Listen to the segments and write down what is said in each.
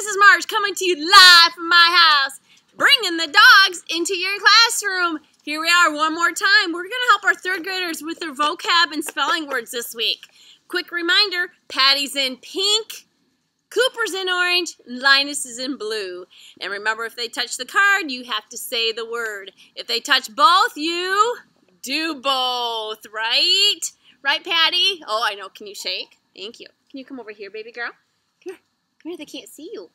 Mrs. Marsh coming to you live from my house, bringing the dogs into your classroom. Here we are one more time. We're going to help our third graders with their vocab and spelling words this week. Quick reminder, Patty's in pink, Cooper's in orange, Linus is in blue. And remember, if they touch the card, you have to say the word. If they touch both, you do both, right? Right, Patty? Oh, I know. Can you shake? Thank you. Can you come over here, baby girl? Come here. Come here. They can't see you.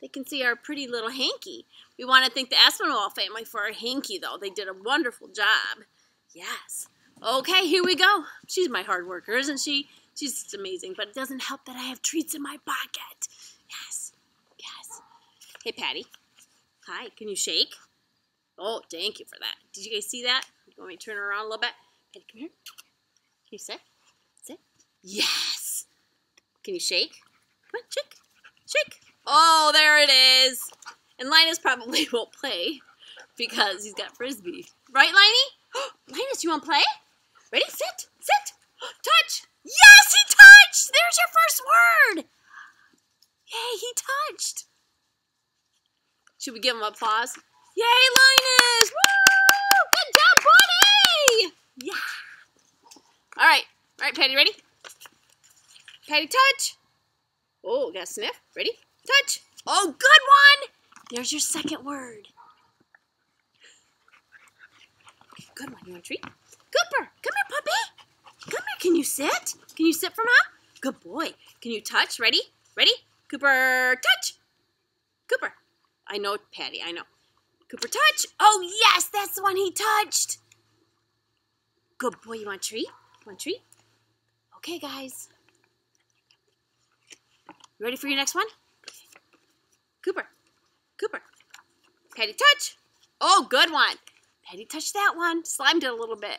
They can see our pretty little hanky. We want to thank the Aspinwall family for our hanky, though. They did a wonderful job. Yes. Okay, here we go. She's my hard worker, isn't she? She's just amazing, but it doesn't help that I have treats in my pocket. Yes. Yes. Hey, Patty. Hi. Can you shake? Oh, thank you for that. Did you guys see that? You want me to turn her around a little bit? Patty, come here. Can you sit? Sit. Yes. Can you shake? Come on, shake. Shake. Oh, there it is. And Linus probably won't play because he's got frisbee. Right, Liney? Linus, you want to play? Ready? Sit. Sit. Touch. Yes, he touched. There's your first word. Yay, he touched. Should we give him applause? Yay, Linus! Woo! Good job, buddy! Yeah. All right. All right, Patty, ready? Patty, touch. Oh, got a sniff. Ready? Touch. Oh, good one. There's your second word. Good one. You want a treat? Cooper, come here, puppy. Come here. Can you sit? Can you sit for mom? Good boy. Can you touch? Ready? Ready? Cooper, touch. Cooper. I know, Patty. I know. Cooper, touch. Oh, yes, that's the one he touched. Good boy. You want a treat? Want a treat? Okay, guys. Ready for your next one? Cooper. Cooper. Patty, touch. Oh, good one. Patty, touch that one. Slimed it a little bit.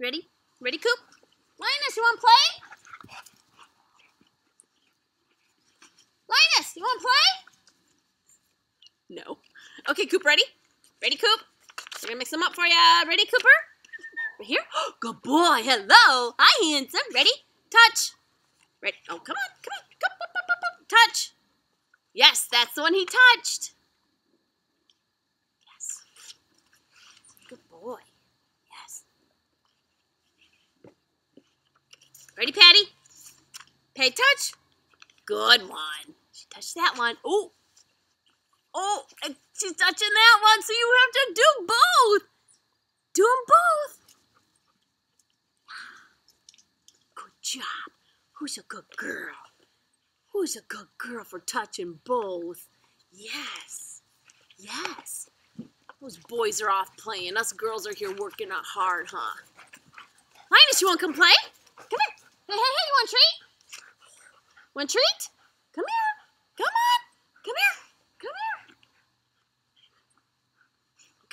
Ready? Ready, Coop? Linus, you want to play? Linus, you want to play? No. Okay, Coop, ready? Ready, Coop? We're going to mix them up for you. Ready, Cooper? Right here? Good boy. Hello. Hi, handsome. Ready? Touch. Ready? Oh, come on. Come on. Come, Touch. Yes, that's the one he touched. Yes. Good boy. Yes. Ready, Patty? Pay touch. Good one. She touched that one. Oh. Oh, she's touching that one, so you have to do both. Do them both. Good job. Who's a good girl? Who's a good girl for touching both? Yes. Yes. Those boys are off playing. Us girls are here working hard, huh? Linus, you want to come play? Come here. Hey, hey, hey, you want a treat? Want a treat? Come here. Come on. Come here. Come here.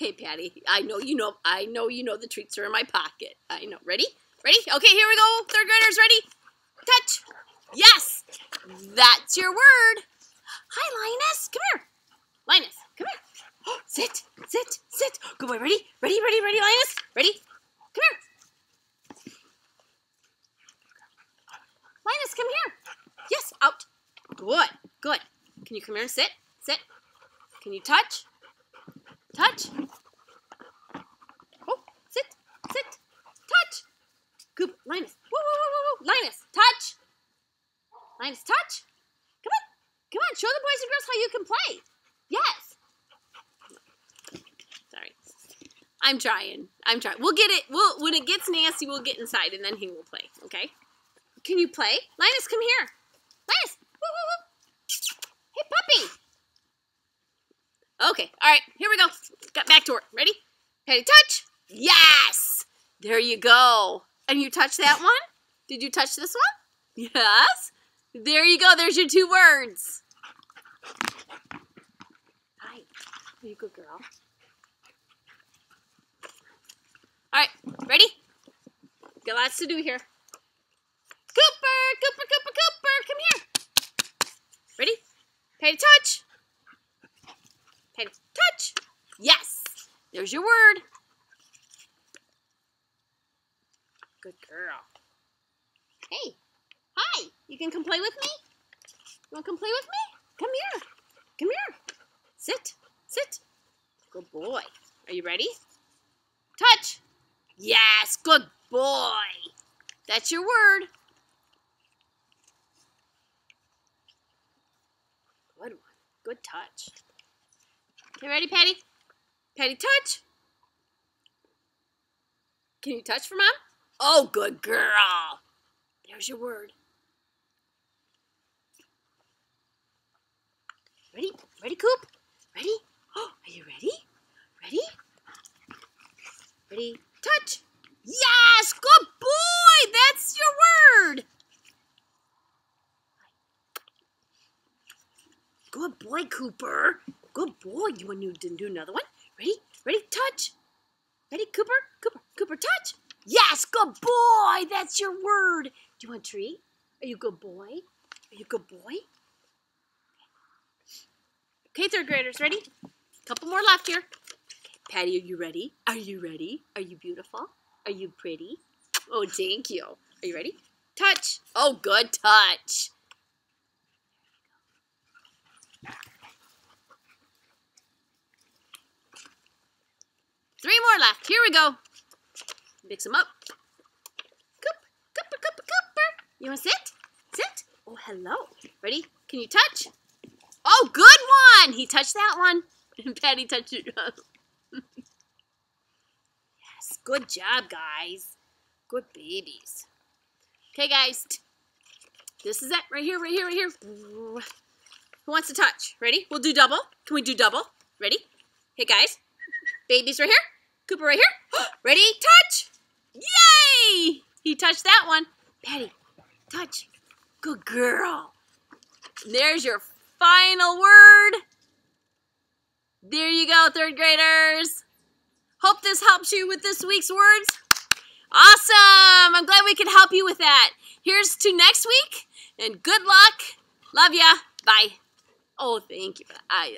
Okay, Patty. I know you know. I know you know the treats are in my pocket. I know. Ready? Ready? Okay, here we go. Third graders, ready? Touch. Yes. That's your word. Hi, Linus. Come here. Linus, come here. sit, sit, sit. Good boy. Ready? Ready, ready, ready, Linus? Ready? Come here. Linus, come here. Yes, out. Good, good. Can you come here and sit? Sit. Can you touch? Touch. Oh, sit, sit, touch. Good, Linus. Woo, woo, woo, woo, woo. Linus, touch. Linus, touch. Come on, come on. Show the boys and girls how you can play. Yes. Sorry. I'm trying. I'm trying. We'll get it. We'll when it gets nasty, we'll get inside and then he will play. Okay? Can you play? Linus, come here. Linus. Woo, woo, woo. Hey, puppy. Okay. All right. Here we go. Got back to work. Ready? Patty, touch. Yes. There you go. And you touch that one? Did you touch this one? Yes. There you go. There's your two words. Hi. Are you good girl? All right. Ready? Got lots to do here. Cooper, Cooper, Cooper, Cooper, come here. Ready? Pay to touch. Pay to touch. Yes. There's your word. Good girl. Hey, You can come play with me? You want to come play with me? Come here. Come here. Sit. Sit. Good boy. Are you ready? Touch. Yes, good boy. That's your word. Good one. Good touch. You ready, Patty? Patty, touch. Can you touch for mom? Oh, good girl. There's your word. Ready? Ready, Coop? Ready? Oh, are you ready? Ready? Ready? Touch. Yes! Good boy! That's your word! Good boy, Cooper. Good boy. You want to do another one? Ready? Ready? Touch. Ready, Cooper? Cooper, Cooper, touch. Yes, good boy. That's your word. Do you want a treat? Are you a good boy? Are you a good boy? Okay, third graders, ready? Couple more left here. Patty, are you ready? Are you ready? Are you beautiful? Are you pretty? Oh, thank you. Are you ready? Touch. Oh, good touch. Three more left. Here we go. Mix them up. Coop, Cooper, Cooper, Cooper. You want to sit? Sit. Oh, hello. Ready? Can you touch? Oh, good one. He touched that one. And Patty touched it. yes, good job, guys. Good babies. Okay, guys. This is it. Right here, right here, right here. Who wants to touch? Ready? We'll do double. Can we do double? Ready? Hey, guys. Babies right here. Cooper right here. Ready? Touch. Yay! He touched that one. Patty, touch. Good girl. There's your final word. There you go, third graders. Hope this helps you with this week's words. Awesome. I'm glad we could help you with that. Here's to next week, and good luck. Love ya. Bye. Oh, thank you. I.